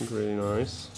really nice.